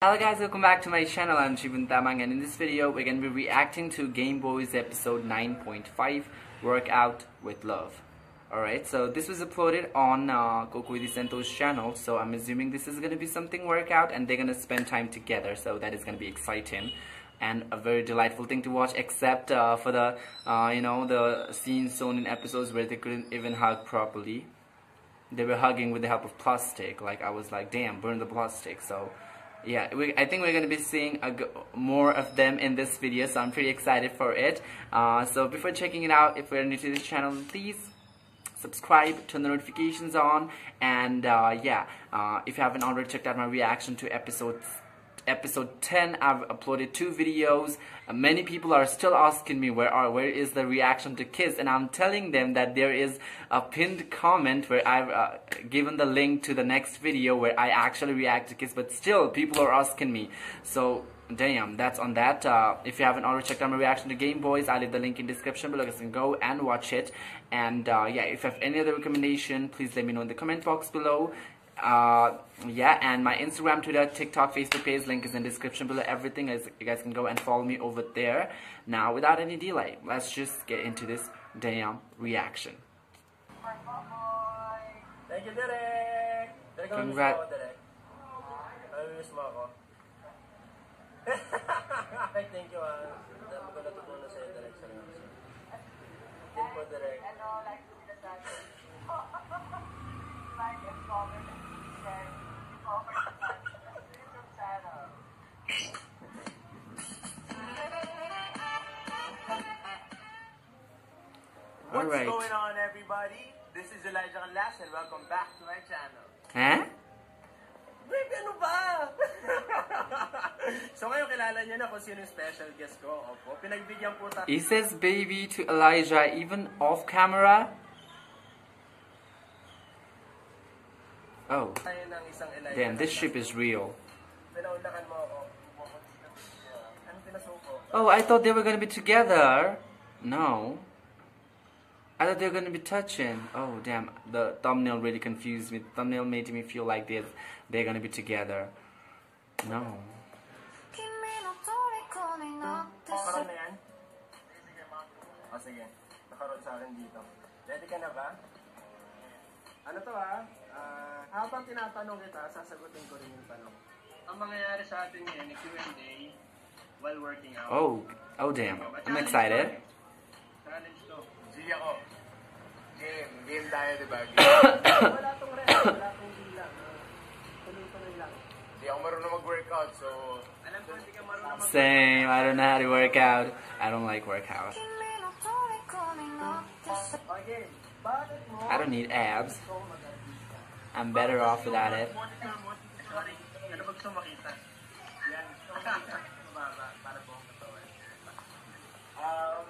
Hello guys, welcome back to my channel. I'm Jeevan Tamang and in this video we're going to be reacting to Game Boys episode 9.5 Workout with Love. Alright, so this was uploaded on uh, Kokoy de Santos's channel so I'm assuming this is going to be something workout and they're going to spend time together so that is going to be exciting and a very delightful thing to watch except uh, for the, uh, you know, the scenes shown in episodes where they couldn't even hug properly. They were hugging with the help of plastic like I was like damn burn the plastic so yeah we, I think we're gonna be seeing more of them in this video so I'm pretty excited for it. Uh, so before checking it out if you're new to this channel please subscribe turn the notifications on and uh, yeah uh, if you haven't already checked out my reaction to episode episode 10 I've uploaded two videos. Uh, many people are still asking me where are where is the reaction to Kiss and I'm telling them that there is a pinned comment where I've uh, given the link to the next video where I actually react to Kiss but still people are asking me. So damn that's on that. Uh, if you haven't already checked out my reaction to Game Boys I'll leave the link in description below you can go and watch it. And uh, yeah if you have any other recommendation please let me know in the comment box below uh, yeah, and my Instagram, Twitter, TikTok, Facebook page, link is in description below. Everything is, you guys can go and follow me over there. Now, without any delay, let's just get into this damn reaction. Thank you, Derek! Derek, Congrats. Thank you, ah. Dami ko natutunan sa'yo, Derek. Salamat. Thank you, Derek. What's Alright. going on, everybody? This is Elijah Canlas and welcome back to my channel. Huh? Baby, ano ba? so ngayon kilala niyo na kung sino yung special guest ko. Opo, pinagbigyan po tayo. He says baby to Elijah even off camera. Oh, damn, this ship is real. Oh, I thought they were gonna be together. No. I thought they were gonna be touching. Oh, damn. The thumbnail really confused me. The thumbnail made me feel like they're, they're gonna be together. No. Ano to ah? Ah, habang tinatanong kita, sasagutin ko rin yung tanong. Ang mangyayari sa atin ngayon, Q&A while working out. Oh, oh, damn. I'm excited. Challenge to. Sige ako. Game. Game tayo, di ba? wala tong rest, wala tong bilang. Tuloy-tuloy lang. Hindi ako marunong mag-workout, so... Alam ko, hindi ka marunong mag- Same. I don't know how to work out. I don't like workout. Okay, bakit mo I don't need abs. I'm better off without it. Um,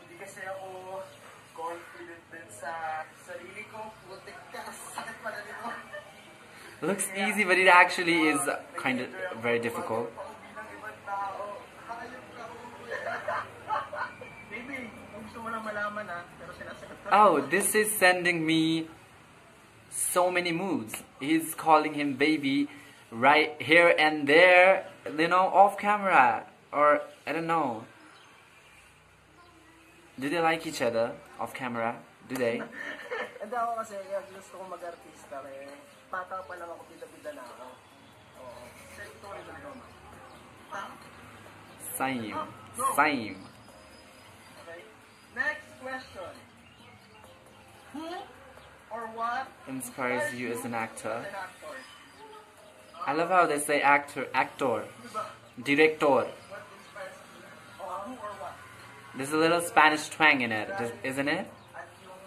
hindi kasi ako confident din sa sarili ko. Putik. Looks easy, but it actually is kind of very difficult. Baby, gusto mo lang malaman ko. Oh, this is sending me so many moods. He's calling him baby right here and there, you know, off camera. Or, I don't know. Do they like each other off camera? Do they? Hindi ako kasi gusto ko mag-artista eh. Bata pa lang ako, bida-bida na ako. Oo. Same story lang naman. Same. Same. Okay. Next question. Who or what Inspires you as an actor. is an actor? I love how they say actor, actor, director. What inspires you? O who or what? There's a little Spanish twang in it, isn't it? At yung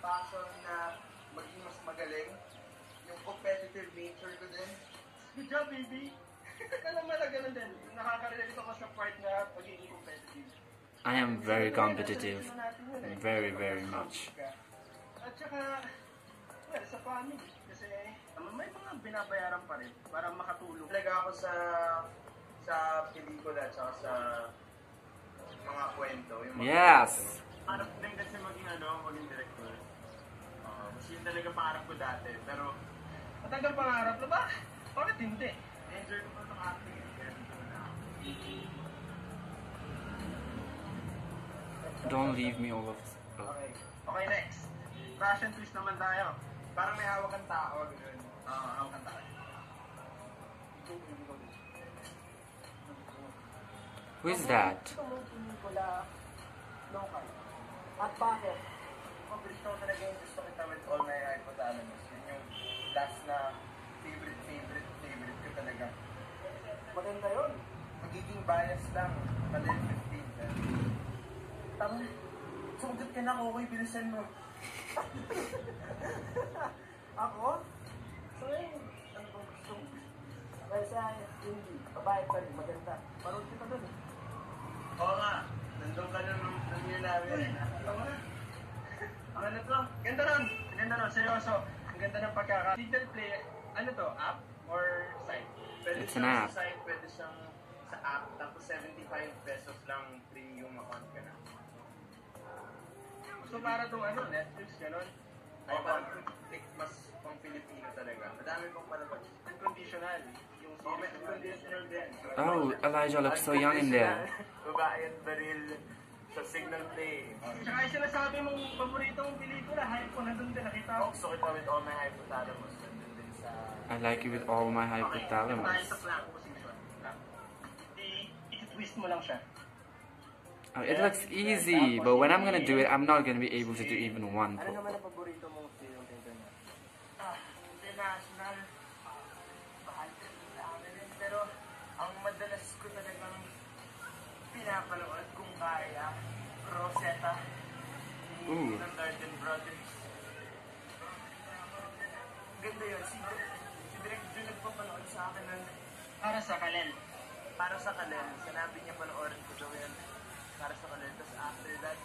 passion na maging mas magaling, yung competitive nature ko din. Good job, baby! Alam mo na ganun din. Nakaka-relate ako sa part na pagiging competitive. I am very competitive. Very, very much. Saka, well, sa family. Kasi may mga binabayaran pa rin para makatulong. Talaga ako sa sa pelikula at saka sa mga kwento. Yung mga Yes. Hanap din kasi maging ano, maging director. Uh, yun talaga pangarap ko dati. Pero, matagal pangarap na ba? Bakit hindi? enjoy ko pa itong acting. Don't leave me all of. Okay. Okay, next. Crash and twist naman tayo. Parang may hawak ang tao. Ganun. Oo, hawak ang tao. Who is that? At bakit? Mabilis ko talaga yung gusto kita with all my hypothalamus. Yun yung last na favorite, favorite, favorite ko talaga. Maganda yun. Magiging bias lang. Mali 15. Tama. Sumagot ka na, okay, bilisan mo. Ako? So yun, ano bang gusto mo? Kaya sa hindi, babae pa rin, maganda. Parang kita doon eh. Oo nga, nandun ka na nung nung yun namin. Tama na. Ang ano to? Ganda nun. Ganda nun, seryoso. Ang ganda ng pagkaka. Digital play, ano to, app or site? Pwede It's an app. site, pwede siyang sa app, tapos 75 pesos lang So para tong ano, Netflix, gano'n? Ay, parang click mas pang Filipino talaga. Madami pang palabas. Unconditional. Yung series, unconditional din. Oh, Elijah looks so young in there. Babae at baril sa signal play. Tsaka yung sinasabi mong paborito mong pelikula, hype ko nandun din, nakita ko. Gusto kita with all my hypothalamus. Nandun din sa... I like you with all my Okay, tayo hypothalamus. sa flank position. I-twist mo lang siya. Oh, it looks easy, but when I'm gonna do it, I'm not gonna be able to do even one. Ano po- naman ang paborito mong film thinker niya? Ah, international. Bahal ka rin. Pero ang madalas ko talagang pinapanood kung kaya, Rosetta. Ooh. Ng Darden Brothers. Ganda yun. Si, si Direk Jun nagpapanood sa akin nun. Para sa Kalel. Para sa Kalel. Sinabi niya panoorin ko daw yan. Para sa Kalel. Tapos after that,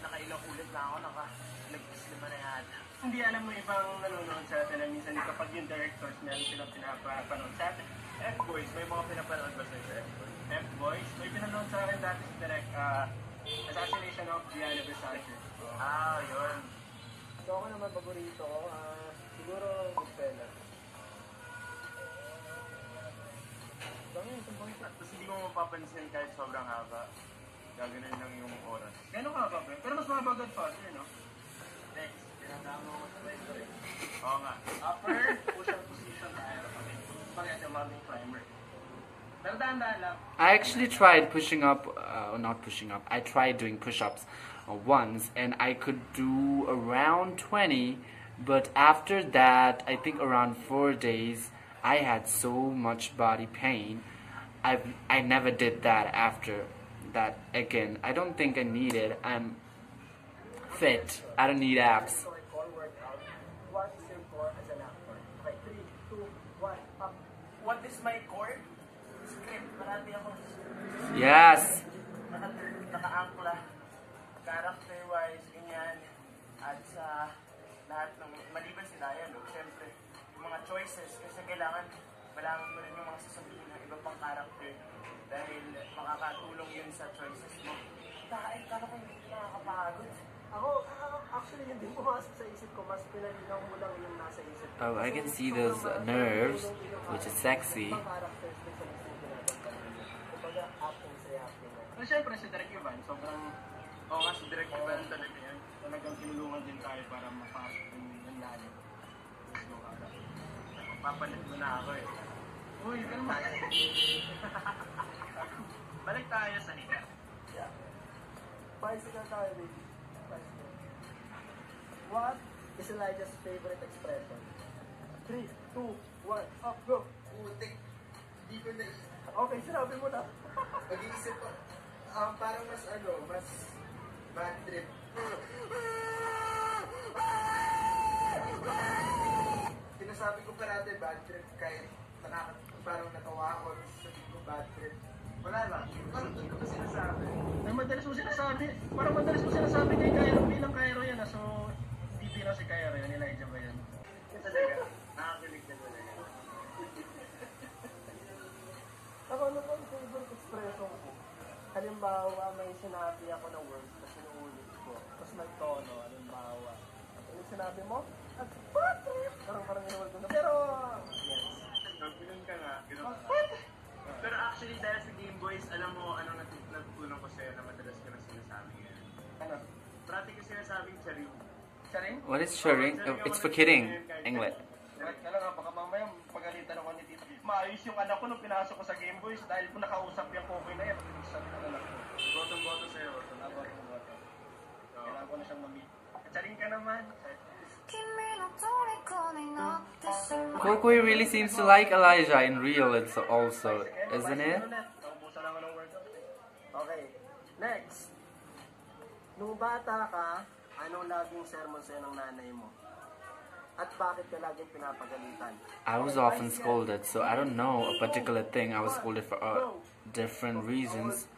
nakailang ulit na ako, naka nag-kiss naman na yata. Hindi alam mo ibang nanonood sa atin na minsan kapag yung directors meron silang pinapanood sa atin. F-Boys, may mga pinapanood ba sa F-Boys? F-Boys, may pinanood sa akin dati si Direct uh, Assassination of Gianni Versace. Ah, yun. So ako naman paborito ko, ah, siguro Goodfellas. Tapos hindi mo mapapansin kahit sobrang haba. Gaganon lang yung oras. Gano'n ka ba, Pero mas mabagat pa, no? Next, tinatama ko sa right leg. Oo nga. Upper, push-up position tayo. Parehas yung mga primer. Pero dahan-dahan lang. I actually tried pushing up, uh, not pushing up, I tried doing push ups uh, once and I could do around 20, but after that, I think around four days, I had so much body pain. I I never did that after that again. I don't think I need it. I'm um, fit. I don't need abs. So, core workout. What is your core as an actor? Okay, 3, 2, 1, up. What is my core? Script. Marami akong Yes. naka. Character-wise, ganyan. At sa lahat ng, maliban si Ryan, no? siyempre, yung mga choices, kasi kailangan malaman mo rin yung mga sasabihin iba pang character dahil makakatulong yun sa choices mo. Dahil, kala ko hindi nakakapagod. Ako, ah, actually, hindi pumasok sa isip ko. Mas pinalinaw mo lang yung nasa isip ko. Oh, I can see those nerves, which is sexy. Pero syempre, si Direk Ivan, sobrang... Oo nga, si Direk Ivan talaga yan. Talagang tinulungan din tayo para mapasok yung yung lalim. Papalit mo na ako eh. Uy, ganun ba? Balik tayo sa higa. Yeah. Bicycle tayo, baby. Bicycle. What is Elijah's favorite expression? 3, 2, 1, up, go! Putik. Hindi ko na Okay, sinabi mo na. Mag-iisip ko. Um, parang mas ano, mas bad trip. Sinasabi ko parati bad trip kahit nakaka, parang natawa ako, sabi ko bad trip. Wala lang. Parang doon ko sinasabi. Ay, madalas mo sinasabi. Parang madalas mo sinasabi kay Cairo bilang Cairo yan. ah. So, hindi na si Cairo yan. Elijah ba yan? Yan talaga. Nakakilig na talaga. Ako ano po yung favorite expression ko? Halimbawa, may sinabi ako na words na sinuulit ko. Tapos may tono, halimbawa. Ano yung sinabi mo? At bakit? Parang parang ko na. Pero, yes. Ganun ka nga. Ganun. Pero actually, dahil sa Game Boys, alam mo, ano nat- natutunan ko sa'yo na madalas ko na sinasabi ngayon. Ano? Parati ko sinasabing chariw. Siya rin? What is sharing? Oh, it's for kidding. English. Wait ka lang ha, baka mamaya pagalitan ako ni Tito. Maayos yung anak ko nung pinasok ko sa Game Boys dahil kung nakausap yung Kokoy na yan. Sabi ng anak ko. Bottom-bottom sa'yo. bottom. Abo, abo, abo. Kailangan ko na siyang mamit. Charing ka naman. 君 Kokoy really seems to like Elijah in real it's also, isn't it? Okay, next. Nung bata ka, anong laging sermon sa'yo ng nanay mo? At bakit ka laging pinapagalitan? I was often scolded, so I don't know a particular thing. I was scolded for uh, different reasons.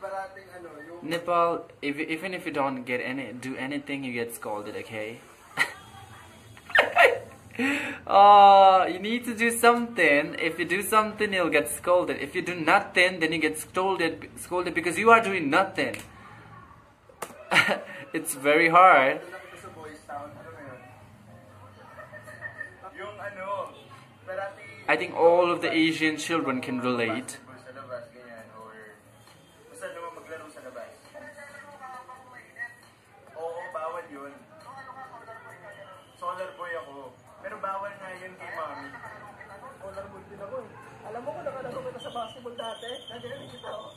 Nepal, if, even if you don't get any, do anything, you get scolded, okay? Oh, you need to do something. If you do something, you'll get scolded. If you do nothing, then you get scolded, scolded because you are doing nothing. it's very hard. Doon ako sa Boys Town. Ano na yun? Yung ano, parati... I think all of the Asian children can relate. Yun kay mami. Solar mood din ako eh. Alam mo kung nakalaro kita sa basketball dati? Nandiyan kita oh.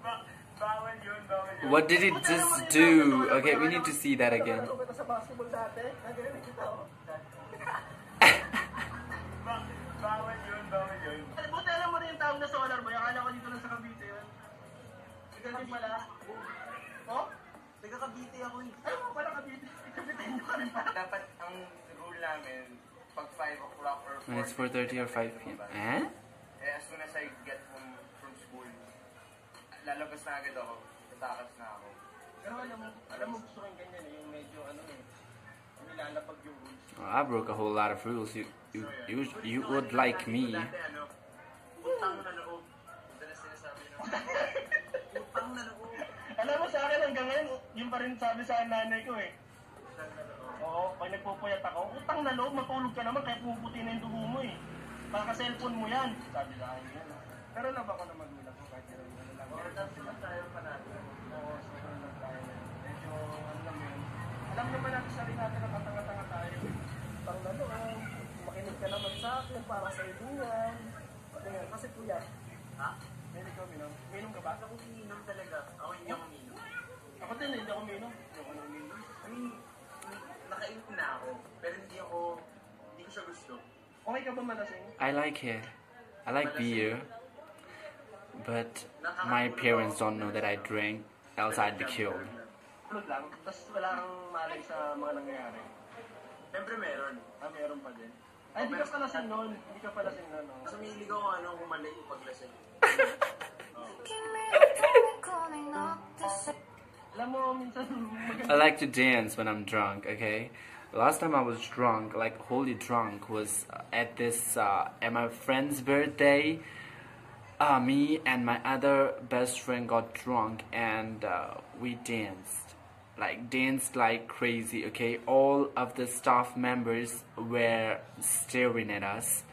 Ba- bawal yun, bawal yun. What did it just do? Okay, we need to see that again. Nakalaro kita sa basketball dati? Nandiyan kita oh. Ba- bawal yun, bawal yun. Buti alam mo rin yung tawag na solar boy. Akala ko dito lang sa Cavite yun. Ganun pala. Oh? Taga Cavite ako eh. Ay, mo pala Cavite. Cavite ka rin pala. Dapat namin, pag 5 o'clock or 4 When it's 4.30 or 5 p.m. Eh? Eh, as soon as I get home from school, lalabas na agad ako. Tatakas na ako. Pero alam mo, alam mo gusto ko yung ganyan eh. Yung medyo ano eh. Nilalapag yung rules. Well, I broke a whole lot of rules. You, you, you, you would like me. Ano, utang na loob. Madalas sinasabi ng utang na loob. Alam mo sa akin hanggang ngayon, yun pa rin sabi sa nanay ko eh. Oo, pag nagpupuyat ako, utang na loob, matulog ka naman kaya pumuputi na yung dugo mo eh. Baka cellphone mo yan. Sabi sa akin yan. Pero love ako na magulat ko kahit yun. Or tapos naman tayo pa natin. Oo, sobrang lang tayo. Medyo, ano lang yun. Alam naman natin sa rin natin na katanga-tanga tayo. Utang na loob, makinig ka naman sa akin para sa. Ganyan, kasi kuya, Ha? hindi ka minom. Minom ka ba? Ako I like it. I like beer. But my parents don't know that I drink, else I'd be killed. Siyempre meron. Ah, meron pa din. Ay, oh, hindi ka noon. Hindi ka noon. Kasi may ko ano kung yung. Alam mo, minsan I like to dance when I'm drunk, okay? Last time I was drunk, like wholly drunk, was uh, at this, uh, at my friend's birthday. Uh, me and my other best friend got drunk and uh, we danced. Like, danced like crazy, okay? All of the staff members were staring at us.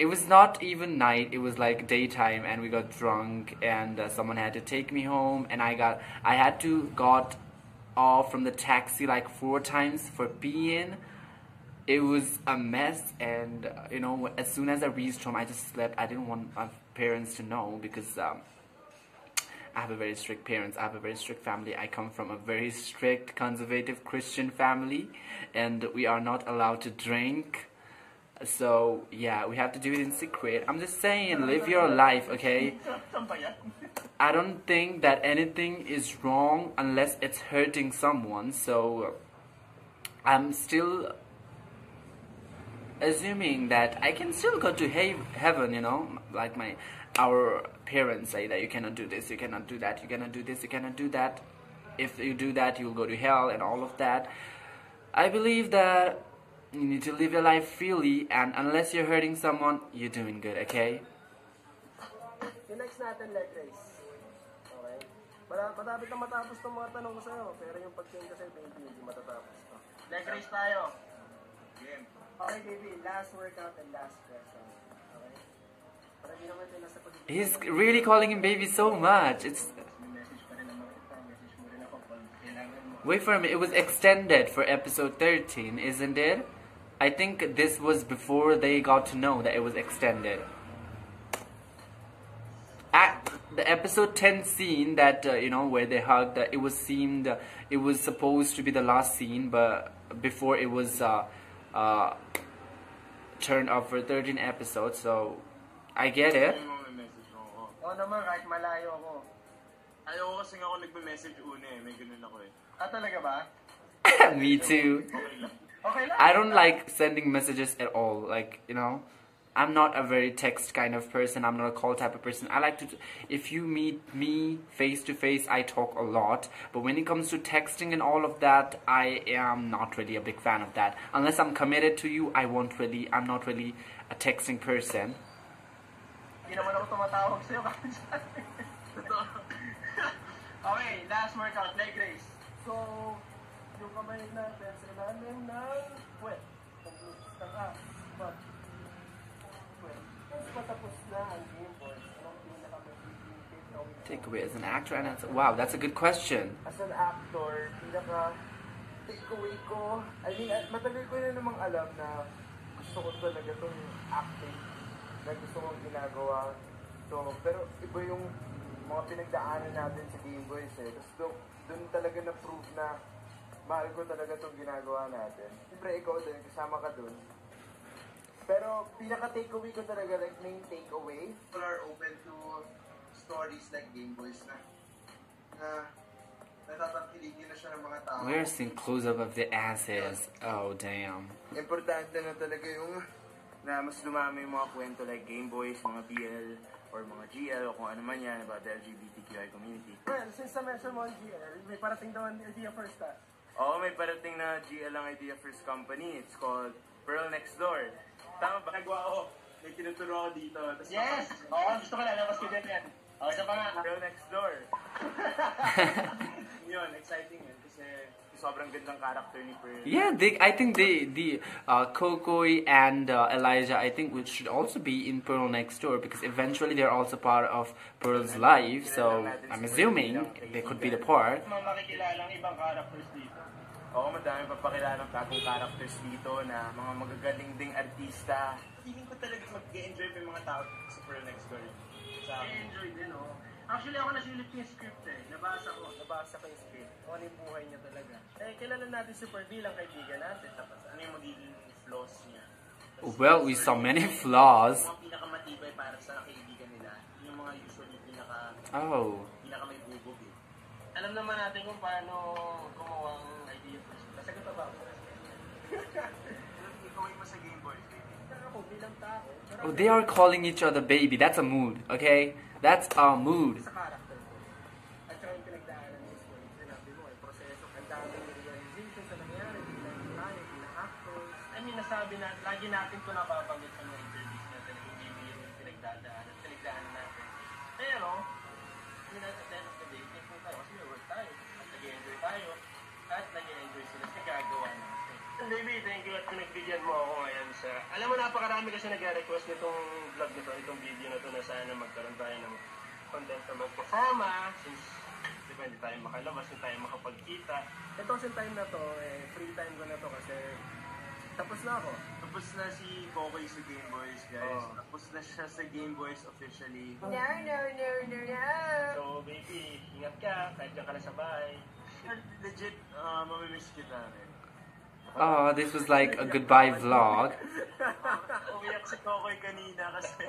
It was not even night, it was like daytime and we got drunk and uh, someone had to take me home and I got, I had to got off from the taxi like four times for peeing. It was a mess and uh, you know as soon as I reached home I just slept. I didn't want my parents to know because um, I have a very strict parents. I have a very strict family. I come from a very strict conservative Christian family and we are not allowed to drink. So yeah, we have to do it in secret. I'm just saying, live your life, okay? I don't think that anything is wrong unless it's hurting someone. So I'm still assuming that I can still go to he- heaven, you know, like my our parents say that you cannot do this, you cannot do that, you cannot do this, you cannot do that. If you do that, you'll go to hell and all of that. I believe that you need to live your life freely, and unless you're hurting someone, you're doing good, okay? Yung next natin, leg race. Okay? Mala- Matapit na matapos itong mga tanong ko sa'yo. Pero yung pag-change ko sa'yo, baby, hindi matatapos to. Leg race tayo. Game. Okay, baby. Last workout and last question. Okay? Para di naman tayo nasa pag- He's really calling him baby so much. It's May message pa rin naman kita. Message mo rin ako pag kailangan mo. wait for a minute. It was extended for episode 13, isn't it? I think this was before they got to know that it was extended. At the episode 10 scene that uh, you know where they hugged, uh, it was seemed uh, it was supposed to be the last scene, but before it was uh, uh, turned up for 13 episodes. So I get it. Yung mga message mo ako. Oo naman, kahit malayo ako. Ayoko kasi nga ako nagme-message una eh. May ganun ako eh. Ah, talaga ba? Me too. Okay. I don't like sending messages at all. Like, you know, I'm not a very text kind of person. I'm not a call type of person. I like to, if you meet me face to face, I talk a lot. But when it comes to texting and all of that, I am not really a big fan of that. Unless I'm committed to you, I won't really, I'm not really a texting person. Hindi naman ako tumatawag sa'yo kahit saan. okay, last workout, leg raise. So, yung kamay natin sa ilalim ng puwet. Ng ah, but, puwet. Once patapos na ang game boys, anong pinaka-magiging takeaway as an actor and as, wow, that's a good question. as an actor, pinaka takeaway ko, I mean, at matagal ko na namang alam na gusto ko talaga itong acting na gusto kong ginagawa. So, pero iba yung mga pinagdaanan natin sa Game Boys eh. Tapos doon, doon talaga na-prove na mahal ko talaga itong ginagawa natin. Siyempre, ikaw din, kasama ka doon. Pero pinaka-takeaway ko talaga, like main takeaway, people are open to stories like Game Boys na na natatangkiligin na siya ng mga tao. We're seeing close up of the asses. Oh, damn. importante na talaga yung na mas dumami yung mga kwento like Game Boys, mga BL, or mga GL, o kung ano man yan about the LGBTQI community. Well, since na-mention mo ang GL, may parating daw ang idea first ah. Oo, may parating na GL ang idea first company. It's called Pearl Next Door. Tama ba? Nagawa ako. May tinuturo ako dito. Tapos Yes! Oo, gusto ko lalabas ko dyan yan. O, isa pa nga. Pearl Next Door. yun, exciting yun. Sobrang gandang character ni Pearl. Yeah, they, I think they, the uh, Kokoi and uh, Elijah, I think which should also be in Pearl Next Door because eventually they're also part of Pearl's life. So I'm assuming they could be the part. Mga makikilalang ibang characters dito. Oo, madami papakilalang bagong characters dito na mga magagaling ding artista. feeling ko talaga mag-enjoy pa yung mga tao sa Pearl Next Door. Sa enjoy din, oh. Actually, ako nasilip ko yung script eh. Nabasa ko, nabasa ko yung script. Kung ano yung buhay niya talaga. Eh, kilala natin si Pearl bilang kaibigan natin. Tapos, Ano yung magiging flaws niya. Well, we saw many flaws. Yung mga pinakamatibay para sa kaibigan nila, yung mga usually pinaka, Oh. pinaka may bubog eh. alam naman natin kung paano gumawa ang idea first. Nasagot na ba ako? Ikaw mo sa Game Boy. Pero ako bilang tao, Oh, they are calling each other baby. That's a mood, okay? That's our mood. Sabi na, lagi natin ito nababanggit. Baby, thank you at pinagbigyan mo ako ngayon sa... Alam mo, napakarami kasi nag-request nitong vlog nito, itong video na to na sana magkaroon tayo ng content na magkasama since di ba hindi tayo makalabas, hindi tayo makapagkita. Ito kasi time na to, eh, free time ko na to kasi tapos na ako. Tapos na si Kokoy sa Game Boys, guys. Oo. Tapos na siya sa Game Boys officially. No, no, no, no, no. So, baby, ingat ka, kahit dyan ka na sa bahay. Legit, uh, mamimiss kita rin. Oh, this was like a goodbye vlog. Umiyak si Kokoy kanina kasi,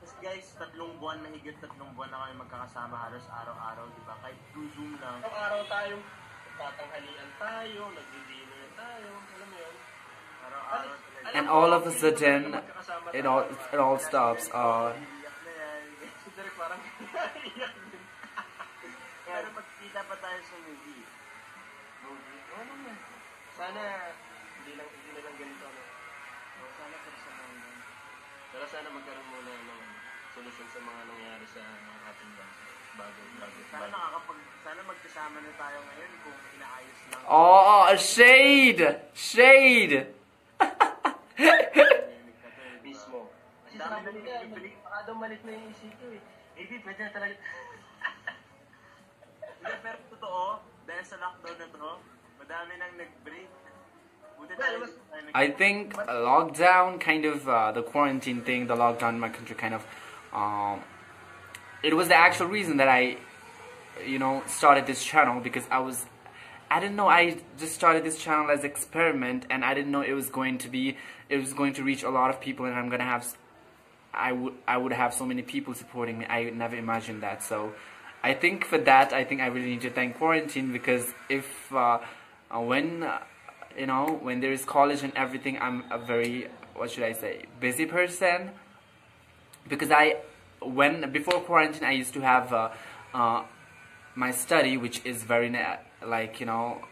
kasi guys, tatlong buwan, mahigit tatlong buwan na kami magkakasama halos araw-araw, di ba? Kahit through Zoom lang. Araw-araw tayo, tatanghalian tayo, nagdi-dinner tayo, alam mo yun. Araw-araw talaga. And all of a sudden, it all it all stops. Uh, parang iyak din. Pero magkita pa tayo sa movie. Movie? Ano na? Sana, hindi lang, hindi na lang ganito, no? O, sana personal lang. Pero sana magkaroon muna ng solusyon sa mga nangyari sa ating bansa. Bago, bago, Sana bago. nakakapag... Sana magkasama na tayo ngayon kung inaayos lang. oh, shade, shade. Dami sabon na ka, nag-break. baka daw malit na yung ECQ eh. Hindi, pwede na talaga. Hindi, pero totoo, dahil sa lockdown na to, madami nang nag-break. Buti tayo. Well, mas- tayo nag- I think a lockdown, kind of uh, the quarantine thing, the lockdown in my country, kind of, um, it was the actual reason that I, you know, started this channel because I was, I didn't know. I just started this channel as experiment, and I didn't know it was going to be, it was going to reach a lot of people, and I'm gonna have, s- I would, I would have so many people supporting me. I never imagined that. So, I think for that, I think I really need to thank quarantine because if, uh, when. Uh, you know, when there is college and everything, I'm a very, what should I say, busy person. Because I, when, before quarantine, I used to have uh, uh, my study, which is very, like, you know,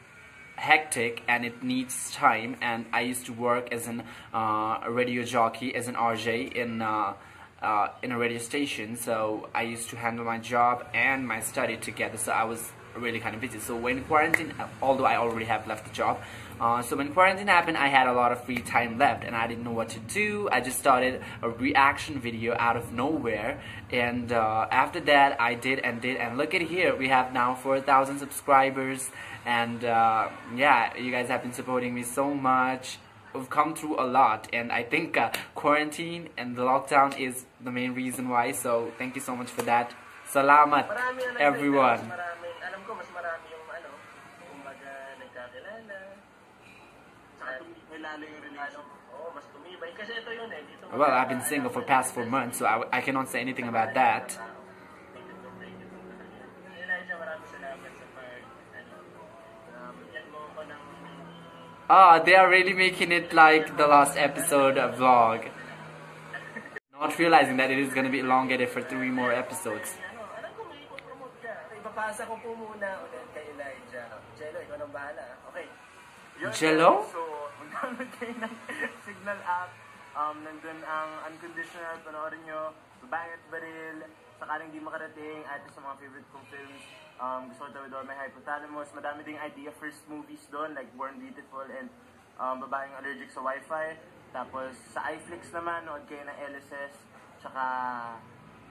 hectic and it needs time. And I used to work as an, uh, radio jockey, as an RJ in, uh, uh, in a radio station. So I used to handle my job and my study together. So I was really kind of busy. So when quarantine, although I already have left the job, uh, so when quarantine happened, I had a lot of free time left, and I didn't know what to do. I just started a reaction video out of nowhere, and uh, after that, I did and did, and look at here, we have now 4,000 subscribers, and uh, yeah, you guys have been supporting me so much. We've come through a lot, and I think uh, quarantine and the lockdown is the main reason why. So thank you so much for that. Salamat, everyone. Lalo yung Ano, oo, mas tumibay. Kasi ito yun eh. Dito Well, I've been single for past four months, so I, I cannot say anything about that. Elijah, maraming salamat sa pag, ano, um, yan mo ko ng Ah, they are really making it like the last episode uh, vlog. Not realizing that it is gonna be elongated for three more episodes. ano, alam ko may ipopromote ka. Ipapasa ko po muna ulit kay Elijah. Jello, ikaw nang bahala. Okay. Jello? So, mag-download kayo ng Signal app. Um, nandun ang Unconditional, panoorin nyo. Babaeng at Baril, sakaling di makarating, at sa mga favorite kong films. Um, gusto ko with all my hypothalamus. Madami ding idea first movies doon, like Born Beautiful and um, Babaeng Allergic sa Wi-Fi. Tapos sa iFlix naman, nood kayo ng LSS, tsaka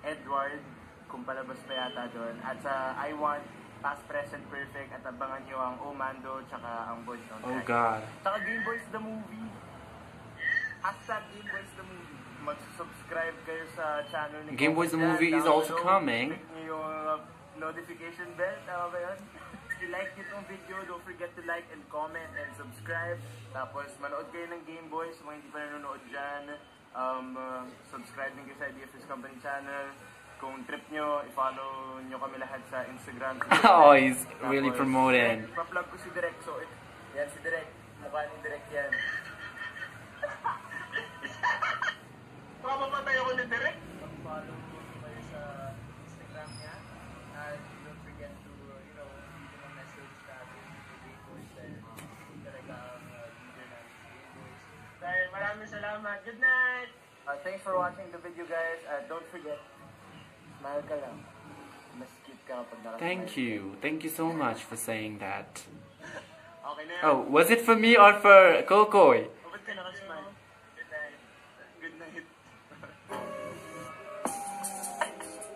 Edward, kung palabas pa yata doon. At sa I Want, Past, Present, Perfect, at abangan nyo ang Omando, tsaka ang Boys on Oh god. Tsaka Game Boys the Movie. Hashtag Game Boys the Movie. Mag-subscribe kayo sa channel ni Game Boys the Movie is also coming. Click nyo yung uh, notification bell. Tama ba yun? I-like nyo itong video. Don't forget to like and comment and subscribe. Tapos manood kayo ng Game Boys. Mga hindi pa nanonood dyan. Um, uh, subscribe din kayo sa IDFS Company channel. Kung trip nyo, i-follow nyo kami lahat sa Instagram. Oh, he's really Tapos, promoting. Pa-plug ko si Direk. So, it, yan si Direk. Mukha ni Direk yan. Mapapatay ako ni Direk. Follow kayo sa Instagram niya. And don't forget to, uh, you know, leave a message na Game Boys dahil talaga ang uh, leader namin si Game Boys. Dahil maraming salamat. Good night! Uh, thanks for watching the video, guys. Uh, don't forget, smile ka lang. Mas cute ka pag nakasmile. Thank you. Thank you so much for saying that. Okay na. Oh, was it for me or for Kokoy? Oh, ba't ka nakasmile? Good night. Good night.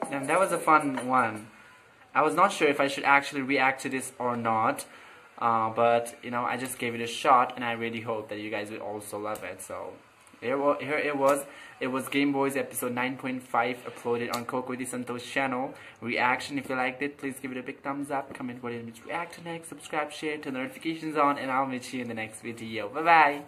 Damn, that was a fun one. I was not sure if I should actually react to this or not. Uh, but, you know, I just gave it a shot and I really hope that you guys will also love it. So, here, here it was. It was Game Boys episode 9.5 uploaded on Kokoy de Santos channel. Reaction, if you liked it, please give it a big thumbs up. Comment what it means react to next. Subscribe, share, turn notifications on. And I'll meet you in the next video. Bye-bye.